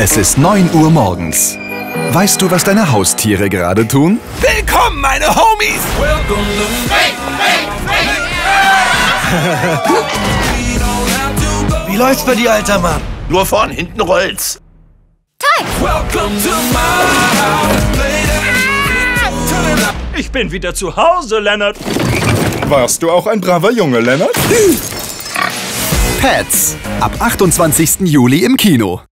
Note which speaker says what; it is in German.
Speaker 1: Es ist 9 Uhr morgens. Weißt du, was deine Haustiere gerade tun?
Speaker 2: Willkommen, meine Homies!
Speaker 3: Wie läuft's bei dir, alter Mann?
Speaker 2: Nur vorn, hinten rollt's.
Speaker 4: Ich bin wieder zu Hause, Leonard.
Speaker 5: Warst du auch ein braver Junge, Lennart?
Speaker 1: Pets. Ab 28. Juli im Kino.